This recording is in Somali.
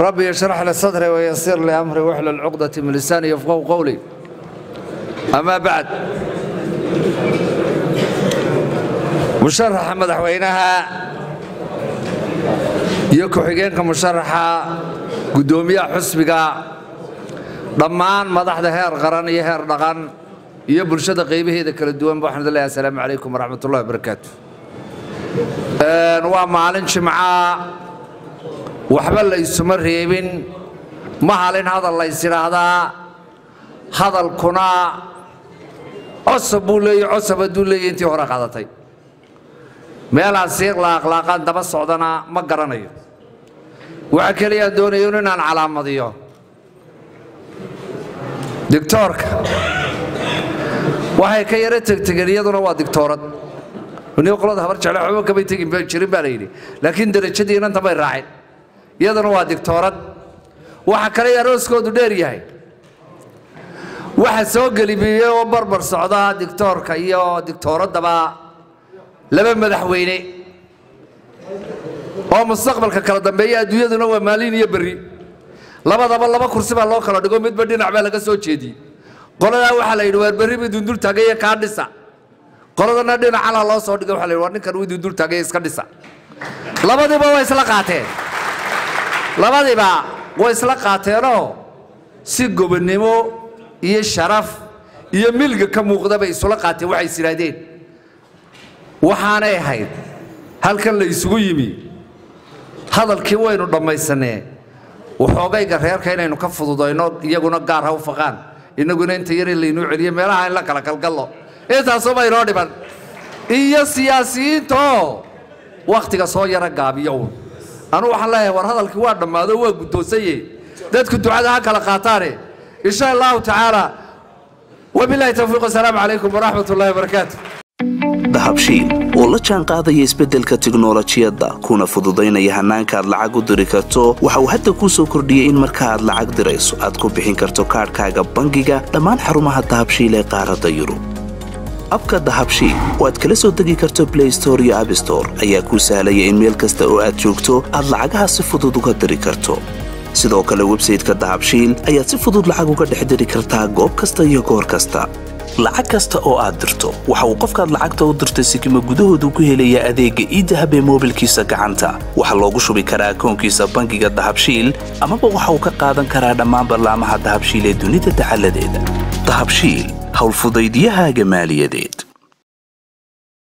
rabbi yashrax li sadri wayasir li amri waxlul cuqdati min lisaani yafqahu qowli amaa bacd musharaxa madaxweynaha iyo ku-xigeenka musharaxa guddoomiyaha xusbiga dhammaan madaxda heer qaran iyo heer dhaqan iyo bulshada qaybaheeda kala duwanba waxaan idin leeyahay asalaamu calaykum waraxmatullahi wabarakaatu waa maalin jimca waxba la isuma reebin. Ma halin hadal lays idhaahdaa hadalkuna cosab buu leeya cosab hadduu leeya intii hore qaadatay. Meelaan siiqla akhlaaqaan daba socdana ma garanayo. Waxa keliyaan doonayo inaan calaamadiyo. Digtoorka waxay ka yaro tegtegeen iyaduna waa digtoorad ni qolada habar jecle waxba tegin jirin baa la yidhi. Laakiin derajadii inanta may raacin iyaduna waa digtoorad. Waxa kale arooskoodu dheer yahay. Waxa soo gelibiyey oo barbar socda digtoorka iyo digtooraddaba laba madaxweyne. Oo mustaqbalka kala dambeeya adduunyaduna waa maalin iyo berri. Labadaba laba kursi baa loo kala dhigo midba dhinac baa laga soo jeediyey. Qoladaa waxaa la yidhi waar berri buu dundul taagaya kaa dhisa. Qoladana dhinacala loo soo dhigay waxa la yidhi waar ninkan wuu dundul taagaya iska dhisa. Labadiiba way isla qaateen labadiiba way isla qaateenoo si gobonnimo iyo sharaf iyo milga ka muuqda bay isula qaateen waxay is waxaanay ahayd halkan la isugu yimi. Hadalkii waynu dhammaysanee waxoogayga reerka inaynu ka fududayno iyaguna gaar ha u faqaan. Innaguna inta yare laynuu celiyo meelaha in la kala galgallo. Intaasuba inoo dhiban iyo siyaasiyiintaoo wakhtiga soo yaro gaabiyo uun anugu waxaan leeyahay war hadalkii waa dhammaado waa guddoonsaye. Dadku ducada ha kala qaataane. Insha allahu tacaala wabilaahi towfiiq wasalaamu calaykum waraxmat ullahi wabarakaatu dahabshiil oo la jaan qaadaya isbeddelka tiknolojiyadda kuna fududaynaya hannaanka aad lacag u diri karto waxa uu hadda kuu soo kordhiyey in marka aad lacag dirayso aad ku bixin karto kaadhkaaga bangiga dhammaan xarumaha dahabshiil ee qaaradda yurub abka dahabshiil oo aad kala soo degi karto blay store iyo abstore ayaa kuu sahlaya in meel kasta oo aad joogto aad lacagaha si fudud uga diri karto. Sidoo kale websayteka dahabshiil ayaad si fudud lacag uga dhex diri kartaa goob kasta iyo goor kasta lacag kasta oo aad dirto. Waxa uu qofkaad lacagta u dirtay sikima gudahoodu ku helayaa adeegga iidahab ee moobilkiisa gacanta. Waxaa loogu shubi karaa akoonkiisa bangiga dahabshiil amaba waxa uu ka qaadan karaa dhammaan ballaamaha dahabshiil ee dunida dacaladeeda dahabshiil howlfudaydyahaaga maaliyadeed